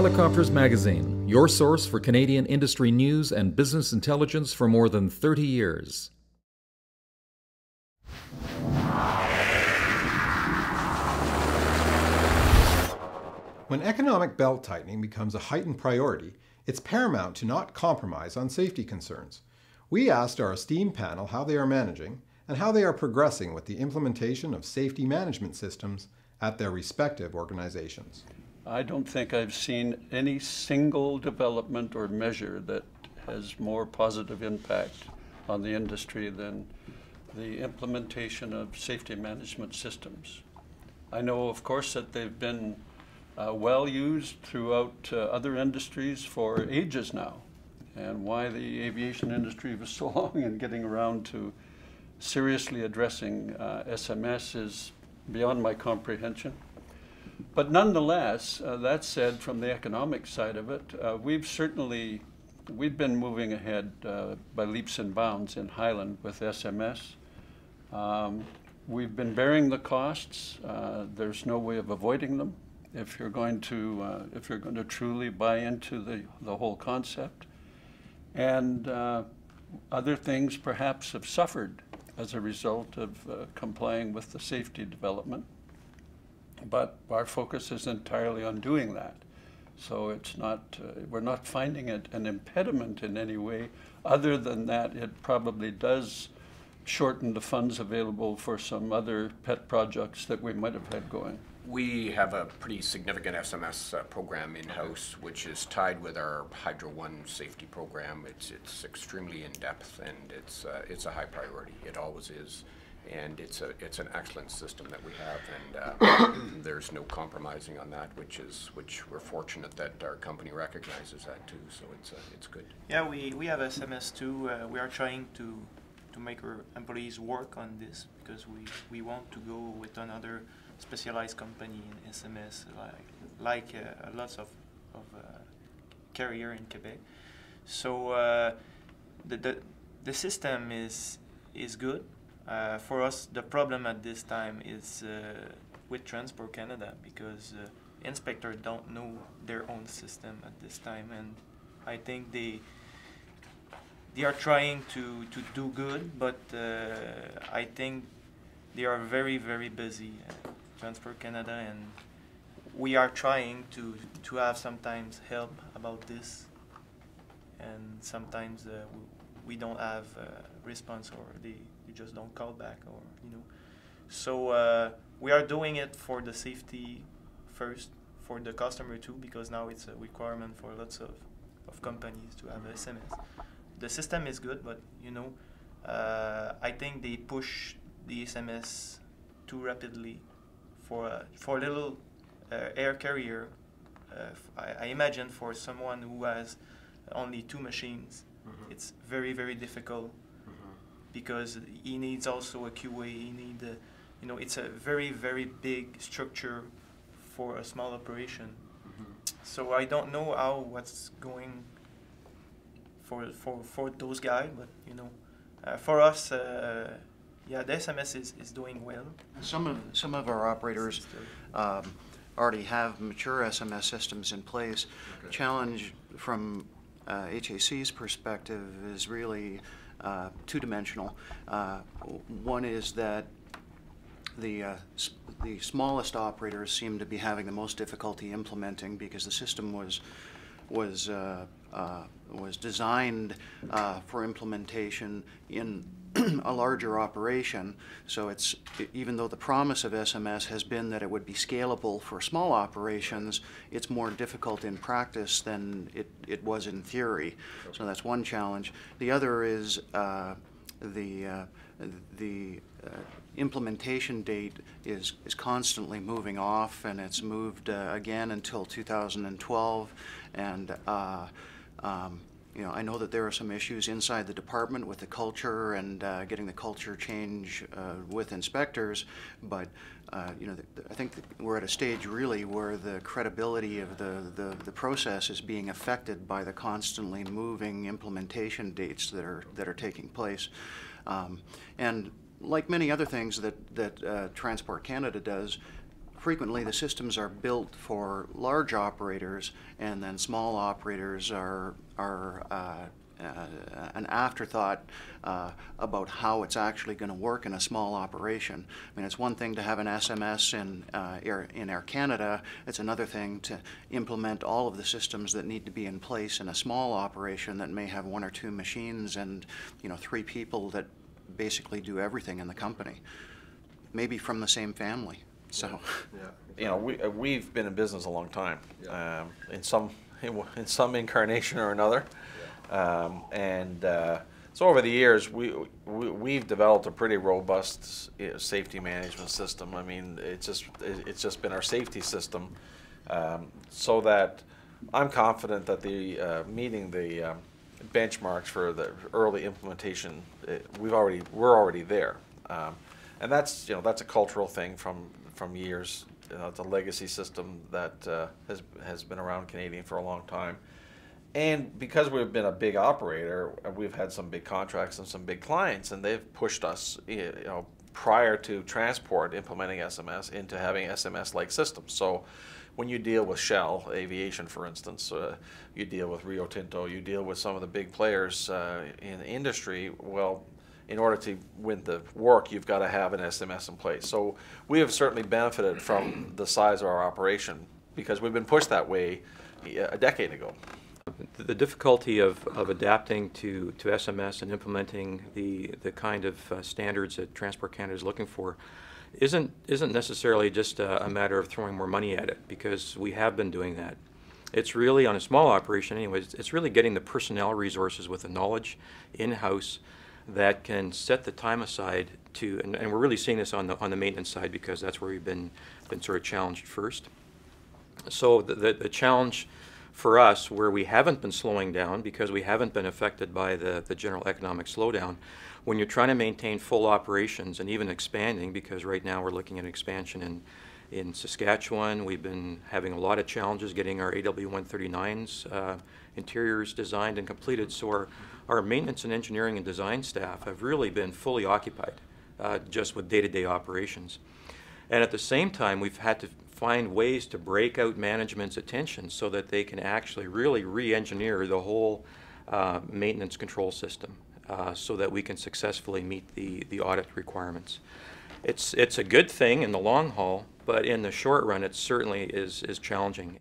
Helicopters Magazine, your source for Canadian industry news and business intelligence for more than 30 years. When economic belt tightening becomes a heightened priority, it's paramount to not compromise on safety concerns. We asked our esteemed panel how they are managing and how they are progressing with the implementation of safety management systems at their respective organizations. I don't think I've seen any single development or measure that has more positive impact on the industry than the implementation of safety management systems. I know, of course, that they've been uh, well used throughout uh, other industries for ages now. And why the aviation industry was so long in getting around to seriously addressing uh, SMS is beyond my comprehension. But nonetheless, uh, that said, from the economic side of it, uh, we've certainly we've been moving ahead uh, by leaps and bounds in Highland with SMS. Um, we've been bearing the costs. Uh, there's no way of avoiding them if you're going to uh, if you're going to truly buy into the the whole concept. And uh, other things perhaps have suffered as a result of complying with the safety development but our focus is entirely on doing that. So it's not, uh, we're not finding it an impediment in any way, other than that it probably does shorten the funds available for some other pet projects that we might have had going. We have a pretty significant SMS uh, program in-house, which is tied with our Hydro One safety program. It's it's extremely in-depth and it's uh, it's a high priority. It always is and it's a it's an excellent system that we have, and uh, there's no compromising on that, which is which we're fortunate that our company recognizes that too. So it's uh, it's good. Yeah, we we have SMS too. Uh, we are trying to to make our employees work on this because we we want to go with another specialized company in SMS like like uh, lots of of uh, carrier in Quebec. So uh, the, the the system is is good uh, for us, the problem at this time is uh, with Transport Canada because uh, inspectors don't know their own system at this time, and I think they they are trying to, to do good, but uh, I think they are very very busy, uh, Transport Canada, and we are trying to to have sometimes help about this, and sometimes uh, we, we don't have response or they you just don't call back or you know. So uh, we are doing it for the safety first for the customer too because now it's a requirement for lots of, of companies to have SMS the system is good but you know uh, I think they push the SMS too rapidly for uh, for a little uh, air carrier uh, I, I, imagine for someone who has only two machines mm-hmm. it's very very difficult because he needs also a QA. He need, a, you know, it's a very very big structure for a small operation. Mm-hmm. So I don't know how what's going for for for those guys, but you know, uh, for us. Uh, yeah, the SMS is, is doing well. Some of some of our operators um, already have mature SMS systems in place. Okay. Challenge from uh, HAC's perspective is really uh, two-dimensional. Uh, one is that the, uh, the smallest operators seem to be having the most difficulty implementing because the system was, was, uh, uh, was designed uh, for implementation in a larger operation. So it's even though the promise of SMS has been that it would be scalable for small operations, it's more difficult in practice than it, it was in theory. So that's one challenge. The other is uh, the uh, the uh, implementation date is is constantly moving off, and it's moved uh, again until 2012, and uh, um, you know, I know that there are some issues inside the department with the culture and uh, getting the culture change uh, with inspectors, but uh, you know, the, I think we're at a stage really where the credibility of the, the, the, process is being affected by the constantly moving implementation dates that are that are taking place, um, and like many other things that that uh, Transport Canada does, frequently the systems are built for large operators, and then small operators are are uh, uh, an afterthought uh, about how it's actually going to work in a small operation. I mean, it's one thing to have an SMS in uh, Air, in Air Canada. It's another thing to implement all of the systems that need to be in place in a small operation that may have one or two machines and you know three people that basically do everything in the company, maybe from the same family. So. you know, we, uh, we've been in business a long time, um, in some, in some incarnation or another. Um, and, uh, so over the years, we, we, we've developed a pretty robust uh, safety management system. I mean, it's just, it's just been our safety system. Um, so that I'm confident that the, uh, meeting the, um, benchmarks for the early implementation, uh, we've already, we're already there. Um, and that's, you know, that's a cultural thing from, from years. You know, it's a legacy system that uh, has, has been around Canadian for a long time. And because we've been a big operator, uh, we've had some big contracts and some big clients, and they've pushed us, you know, prior to transport implementing SMS into having SMS-like systems. So when you deal with Shell Aviation, for instance, uh, you deal with Rio Tinto, you deal with some of the big players uh, in the industry, well, in order to win the work, you've got to have an SMS in place. So we have certainly benefited from the size of our operation because we've been pushed that way uh, a decade ago. The difficulty of, of adapting to, to SMS and implementing the, the kind of uh, standards that Transport Canada is looking for isn't, isn't necessarily just a, a matter of throwing more money at it, because we have been doing that. It's really, on a small operation anyways, it's really getting the personnel resources with the knowledge in-house that can set the time aside to, and, and we're really seeing this on the, on the maintenance side because that's where we've been, been sort of challenged first. So the, the, the challenge for us, where we haven't been slowing down because we haven't been affected by the, the general economic slowdown, when you're trying to maintain full operations and even expanding, because right now we're looking at expansion in, in Saskatchewan, we've been having a lot of challenges getting our AW139s uh, interiors designed and completed. So our, our maintenance and engineering and design staff have really been fully occupied uh, just with day-to-day operations. And at the same time, we've had to find ways to break out management's attention so that they can actually really re-engineer the whole uh, maintenance control system uh, so that we can successfully meet the, the audit requirements. It's, it's a good thing in the long haul, but in the short run, it certainly is, is challenging.